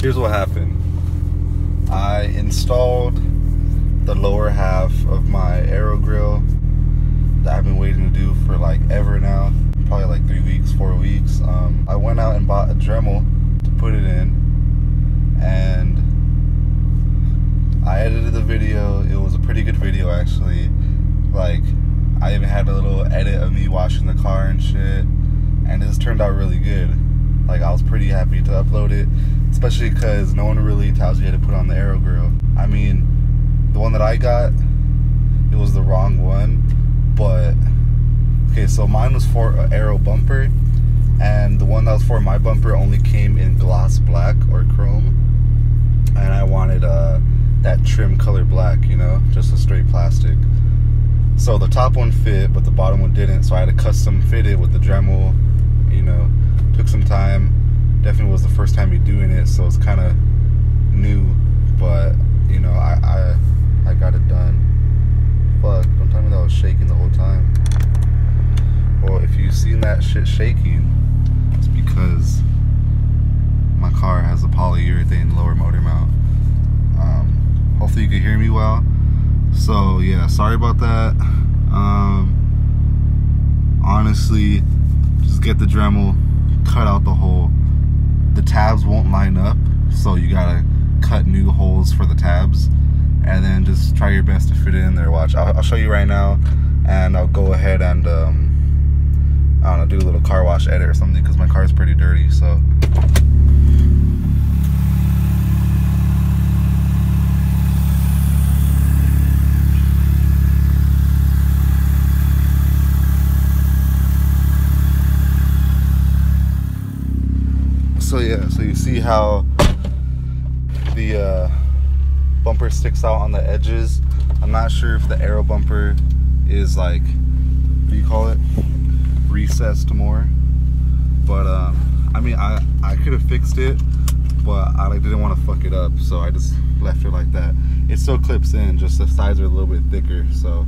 here's what happened. I installed the lower half of my aero grill that I've been waiting to do for like ever now, probably like three weeks, four weeks. Um, I went out and bought a Dremel to put it in, and I edited the video. It was a pretty good video actually. Like, I even had a little edit of me washing the car and shit, and this turned out really good. Like, I was pretty happy to upload it, especially because no one really tells you how to put on the aero grill. I mean, the one that I got, it was the wrong one, but okay, so mine was for an aero bumper, and the one that was for my bumper only came in gloss black or chrome, and I wanted uh, that trim color black, you know, just a straight plastic. So the top one fit, but the bottom one didn't, so I had to custom fit it with the Dremel, you know, took some time. Definitely was the first time me doing it, so it's kind of new, but you know, I, I I got it done. Fuck, don't tell me that was shaking the whole time. Well, if you've seen that shit shaking, it's because my car has a polyurethane lower motor mount. Um, hopefully you can hear me well. So yeah, sorry about that. Um, honestly, just get the Dremel, cut out the hole. The tabs won't line up, so you gotta cut new holes for the tabs and then just try your best to fit it in there. Watch, I'll, I'll show you right now, and I'll go ahead and um, I don't know, do a little car wash edit or something because my car is pretty dirty. So. So yeah, so you see how the uh, bumper sticks out on the edges. I'm not sure if the aero bumper is like, what do you call it? Recessed more. But um, I mean, I, I could have fixed it, but I like, didn't want to fuck it up. So I just left it like that. It still clips in, just the sides are a little bit thicker. So